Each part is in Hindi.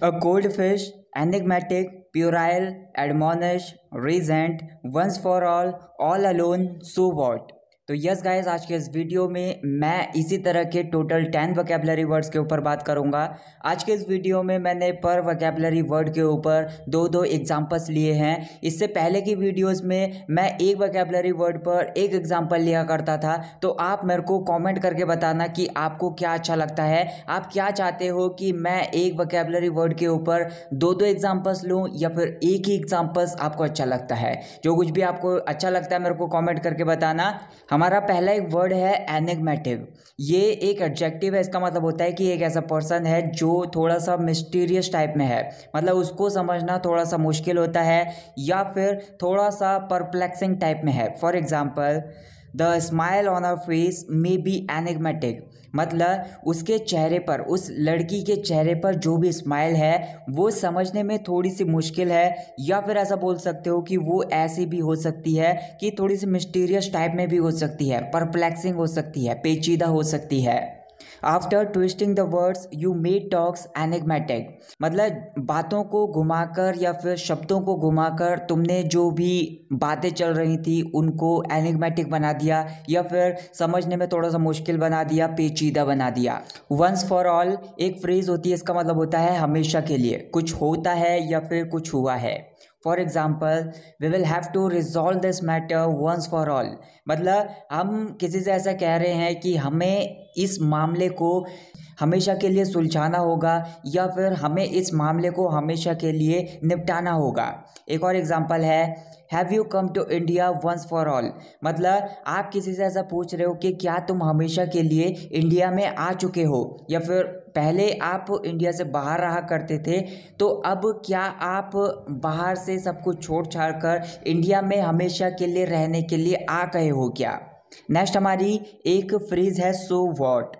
A goldfish, enigmatic, puerile, admonish, resent, once for all, all alone, so what? तो यस गाइस आज के इस वीडियो में मैं इसी तरह के टोटल टेन वकेबलरी वर्ड्स के ऊपर बात करूँगा। आज के इस वीडियो में मैंने पर वकेबलरी वर्ड के ऊपर दो दो एग्जांपल्स लिए हैं। इससे पहले की वीडियोस में मैं एक वकेबलरी वर्ड पर एक एग्जांपल लिया करता था। तो आप मेरे को कमेंट करके बताना कि आपको क्या अच्छा लगता है। आप क्या चाहते हो कि मैं एक वकेबलरी वर्ड के ऊपर दो दो एग्जाम्पल्स लूँ या फिर एक ही एग्जाम्पल्स आपको अच्छा लगता है? जो कुछ भी आपको अच्छा लगता है, मेरे को कॉमेंट करके बताना। हमारा पहला एक वर्ड है एनिगमेटिव ये एक एडजेक्टिव है, इसका मतलब होता है कि एक ऐसा पर्सन है जो थोड़ा सा मिस्टीरियस टाइप में है. मतलब उसको समझना थोड़ा सा मुश्किल होता है या फिर थोड़ा सा परप्लेक्सिंग टाइप में है. For example the smile on our face may be enigmatic मतलब उसके चेहरे पर, उस लड़की के चेहरे पर जो भी स्माइल है, वो समझने में थोड़ी सी मुश्किल है, या फिर ऐसा बोल सकते हो कि वो ऐसी भी हो सकती है कि थोड़ी सी मिस्टीरियस टाइप में भी हो सकती है परप्लेक्सिंग हो सकती है, पेचीदा हो सकती है। After twisting the words you made talks enigmatic मतलब बातों को घुमाकर या फिर शब्दों को घुमाकर तुमने जो भी बातें चल रही थी, उनको एनिगमेटिक बना दिया या फिर समझने में थोड़ा सा मुश्किल बना दिया, पेचीदा बना दिया। वंस फॉर ऑल एक फ्रेज होती है, इसका मतलब होता है हमेशा के लिए। कुछ होता है या फिर कुछ हुआ है। For example we will have to resolve this matter once for all मतलब हम किसी से ऐसा कह रहे हैं कि हमें इस मामले को हमेशा के लिए सुलझाना होगा या फिर हमें इस मामले को हमेशा के लिए निपटाना होगा। एक और एग्जांपल है have you come to India once for all मतलब आप किसी से ऐसा पूछ रहे हो कि क्या तुम हमेशा के लिए इंडिया में आ चुके हो या फिर पहले आप इंडिया से बाहर रहा करते थे तो अब क्या आप बाहर से सब कुछ छोड़ छाड़ कर इंडिया में हमेशा के लिए, रहने के लिए आ गए हो क्या? नेक्स्ट हमारी एक फ्रीज है सो वॉट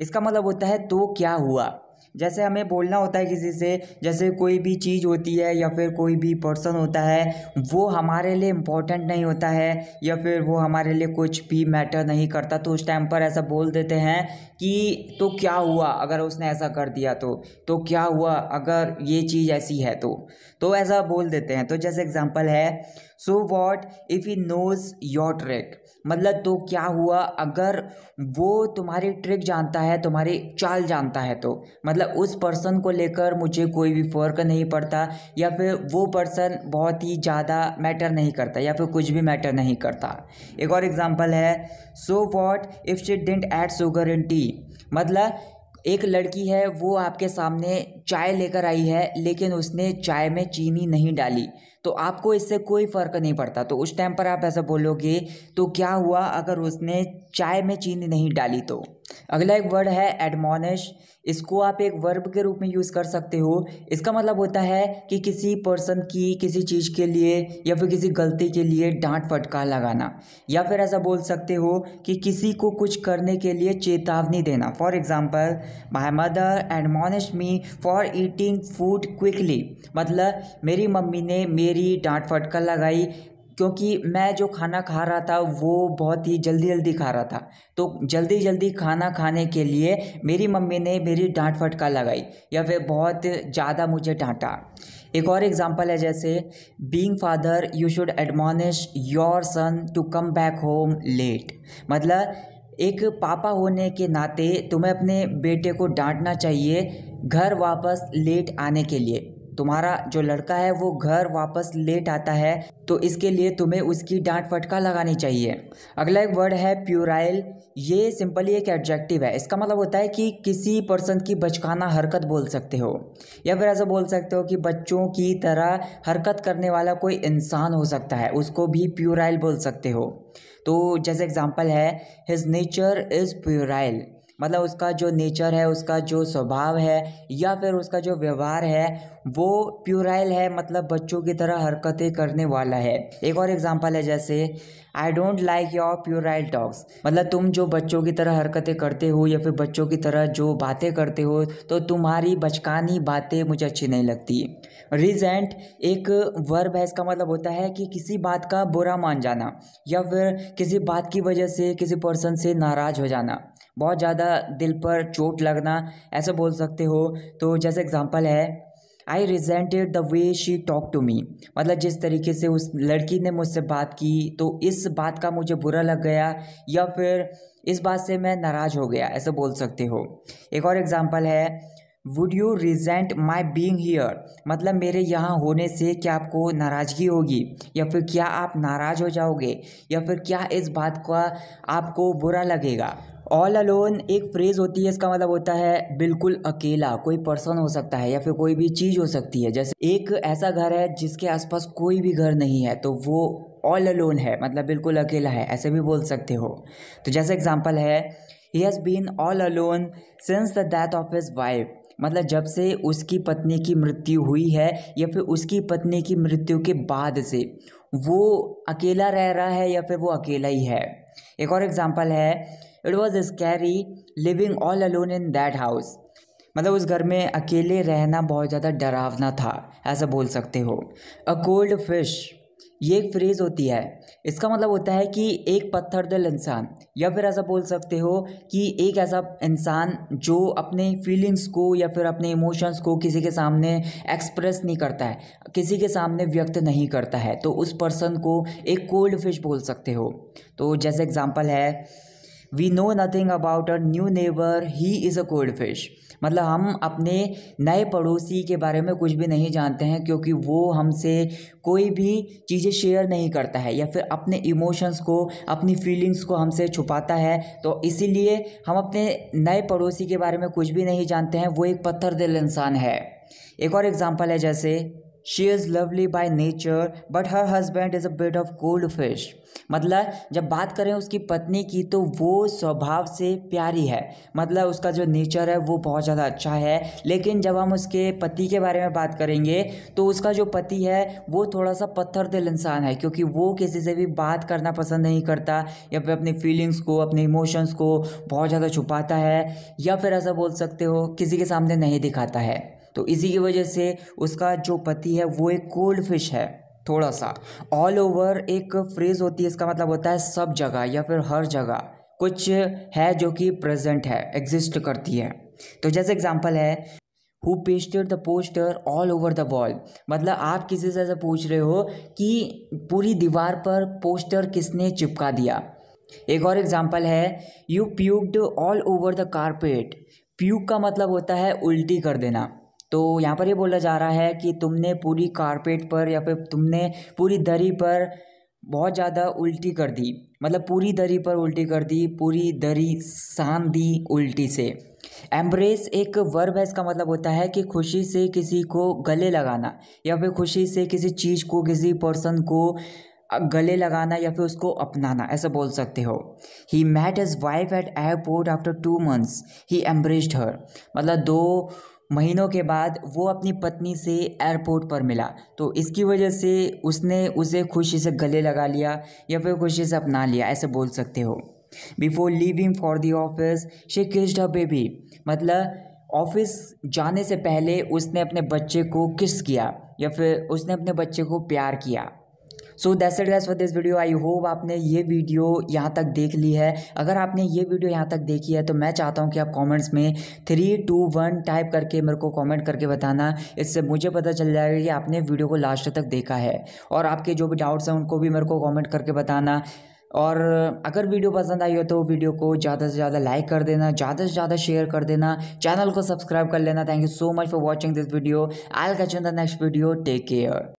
इसका मतलब होता है तो क्या हुआ? जैसे हमें बोलना होता है किसी से, जैसे कोई भी चीज़ होती है या फिर कोई भी पर्सन होता है, वो हमारे लिए इम्पोर्टेंट नहीं होता है या फिर वो हमारे लिए कुछ भी मैटर नहीं करता। तो उस टाइम पर ऐसा बोल देते हैं कि तो क्या हुआ अगर उसने ऐसा कर दिया तो? तो क्या हुआ अगर ये चीज़ ऐसी है तो? तो ऐसा बोल देते हैं। तो जैसे एग्जांपल है so what if he knows your trick मतलब तो क्या हुआ? अगर वो तुम्हारी ट्रिक जानता है, तुम्हारी चाल जानता है तो। मतलब उस पर्सन को लेकर मुझे कोई भी फ़र्क नहीं पड़ता, या फिर वो पर्सन बहुत ही ज़्यादा मैटर नहीं करता, या फिर कुछ भी मैटर नहीं करता। एक और एग्जांपल है so what if she didn't add sugar in tea मतलब एक लड़की है, वो आपके सामने चाय लेकर आई है, लेकिन उसने चाय में चीनी नहीं डाली। तो आपको इससे कोई फ़र्क नहीं पड़ता। तो उस टाइम पर आप ऐसा बोलोगे तो क्या हुआ अगर उसने चाय में चीनी नहीं डाली तो? अगला एक वर्ड है एडमोनिश इसको आप एक वर्ब के रूप में यूज़ कर सकते हो। इसका मतलब होता है कि किसी पर्सन की, किसी चीज़ के लिए या फिर किसी गलती के लिए डांट फटकार लगाना। या फिर ऐसा बोल सकते हो कि किसी को कुछ करने के लिए चेतावनी देना। For example my mother admonish me for eating food quickly मतलब मेरी मम्मी ने मेरी डांट फटकार लगाई क्योंकि मैं जो खाना खा रहा था, वो बहुत ही जल्दी जल्दी खा रहा था। तो जल्दी जल्दी खाना खाने के लिए मेरी मम्मी ने मेरी डांट फटका लगाई या फिर बहुत ज़्यादा मुझे डांटा। एक और एग्जांपल है जैसे being father you should admonish your son to come back home late मतलब एक पापा होने के नाते तुम्हें अपने बेटे को डांटना चाहिए घर वापस लेट आने के लिए। तुम्हारा जो लड़का है, वो घर वापस लेट आता है तो इसके लिए तुम्हें उसकी डांट फटका लगानी चाहिए। अगला एक वर्ड है प्यूराइल ये सिंपली एक एडजेक्टिव है। इसका मतलब होता है कि किसी पर्सन की बचकाना हरकत बोल सकते हो, या फिर ऐसा बोल सकते हो कि बच्चों की तरह हरकत करने वाला कोई इंसान हो सकता है, उसको भी प्यूराइल बोल सकते हो। तो जैसे एग्ज़ाम्पल है हिज नेचर इज़ प्यूराइल मतलब उसका जो नेचर है, उसका जो स्वभाव है या फिर उसका जो व्यवहार है, वो प्यूराइल है मतलब बच्चों की तरह हरकतें करने वाला है। एक और एग्जांपल है जैसे I don't like your puerile talks मतलब तुम जो बच्चों की तरह हरकतें करते हो या फिर बच्चों की तरह जो बातें करते हो तो तुम्हारी बचकानी बातें मुझे अच्छी नहीं लगती। रिजेंट एक वर्ब है, इसका मतलब होता है कि किसी बात का बुरा मान जाना या फिर किसी बात की वजह से किसी पर्सन से नाराज़ हो जाना। बहुत ज़्यादा दिल पर चोट लगना, ऐसा बोल सकते हो। तो जैसे एग्ज़ाम्पल है I resented the way she talk to me मतलब जिस तरीके से उस लड़की ने मुझसे बात की तो इस बात का मुझे बुरा लग गया, या फिर इस बात से मैं नाराज़ हो गया, ऐसे बोल सकते हो। एक और एग्ज़ाम्पल है would you resent my being here मतलब मेरे यहाँ होने से क्या आपको नाराज़गी होगी? या फिर क्या आप नाराज़ हो जाओगे? या फिर क्या इस बात का आपको बुरा लगेगा? ऑल अलोन एक फ्रेज़ होती है, इसका मतलब होता है बिल्कुल अकेला, कोई पर्सन हो सकता है या फिर कोई भी चीज़ हो सकती है। जैसे एक ऐसा घर है जिसके आसपास कोई भी घर नहीं है तो वो ऑल अलोन है मतलब बिल्कुल अकेला है, ऐसे भी बोल सकते हो। तो जैसे एग्ज़ाम्पल है he has been all alone since the death of his wife मतलब जब से उसकी पत्नी की मृत्यु हुई है या फिर उसकी पत्नी की मृत्यु के बाद से, वो अकेला रह रहा है या फिर वो अकेला ही है। एक और एग्ज़ाम्पल है it was scary living all alone in that house मतलब उस घर में अकेले रहना बहुत ज़्यादा डरावना था, ऐसा बोल सकते हो। अ कोल्ड फ़िश ये एक फ्रेज़ होती है। इसका मतलब होता है कि एक पत्थर दिल इंसान, या फिर ऐसा बोल सकते हो कि एक ऐसा इंसान जो अपने फीलिंग्स को या फिर अपने इमोशंस को किसी के सामने एक्सप्रेस नहीं करता है, किसी के सामने व्यक्त नहीं करता है। तो उस पर्सन को एक कोल्ड फ़िश बोल सकते हो। तो जैसे एग्जांपल है we know nothing about a new neighbour he is a cold fish मतलब हम अपने नए पड़ोसी के बारे में कुछ भी नहीं जानते हैं, क्योंकि वो हमसे कोई भी चीज़ें शेयर नहीं करता है, या फिर अपने इमोशंस को, अपनी फीलिंग्स को हमसे छुपाता है। तो इसीलिए हम अपने नए पड़ोसी के बारे में कुछ भी नहीं जानते हैं। वो एक पत्थर दिल इंसान है। एक और एग्जांपल है जैसे she is lovely by nature but her husband is a bit of cold fish मतलब जब बात करें उसकी पत्नी की तो वो स्वभाव से प्यारी है। मतलब उसका जो नेचर है, वो बहुत ज़्यादा अच्छा है। लेकिन जब हम उसके पति के बारे में बात करेंगे तो उसका जो पति है, वो थोड़ा सा पत्थर दिल इंसान है, क्योंकि वो किसी से भी बात करना पसंद नहीं करता, या फिर अपनी फीलिंग्स को, अपने इमोशंस को बहुत ज़्यादा छुपाता है, या फिर ऐसा बोल सकते हो, किसी के सामने नहीं दिखाता है। तो इसी की वजह से उसका जो पति है, वो एक कोल्ड फ़िश है थोड़ा सा ऑल ओवर एक फ्रेज़ होती है, इसका मतलब होता है सब जगह या फिर हर जगह। कुछ है जो कि प्रेजेंट है एग्जिस्ट करती है। तो जैसे एग्जांपल है who pasted the poster all over the wall मतलब आप किसी से पूछ रहे हो कि पूरी दीवार पर पोस्टर किसने चिपका दिया? एक और एग्जांपल है you puked all over the carpet puke का मतलब होता है उल्टी कर देना। तो यहाँ पर ये बोला जा रहा है कि तुमने पूरी कारपेट पर या फिर तुमने पूरी दरी पर बहुत ज़्यादा उल्टी कर दी। मतलब पूरी दरी पर उल्टी कर दी, पूरी दरी सान दी उल्टी से। एम्ब्रेस एक वर्ब है, इसका मतलब होता है कि खुशी से किसी को गले लगाना या फिर खुशी से किसी चीज़ को, किसी पर्सन को गले लगाना या फिर उसको अपनाना, ऐसा बोल सकते हो। He met his wife at airport after two months he embraced her मतलब दो महीनों के बाद वो अपनी पत्नी से एयरपोर्ट पर मिला। तो इसकी वजह से उसने उसे खुशी से गले लगा लिया या फिर खुशी से अपना लिया, ऐसे बोल सकते हो। Before leaving for the office she kissed a baby मतलब ऑफ़िस जाने से पहले उसने अपने बच्चे को किस किया या फिर उसने अपने बच्चे को प्यार किया। So that's it guys for this video I hope आपने ये वीडियो यहाँ तक देख ली है। अगर आपने ये वीडियो यहाँ तक देखी है तो मैं चाहता हूँ कि आप कॉमेंट्स में थ्री टू वन टाइप करके मेरे को कॉमेंट करके बताना। इससे मुझे पता चल जाएगा कि आपने वीडियो को लास्ट तक देखा है। और आपके जो भी डाउट्स हैं, उनको भी मेरे को कॉमेंट करके बताना। और अगर वीडियो पसंद आई हो तो वीडियो को ज़्यादा से ज़्यादा लाइक कर देना, ज़्यादा से ज़्यादा शेयर कर देना। चैनल को सब्सक्राइब कर लेना। Thank you so much for watching this video I catch in the next video take care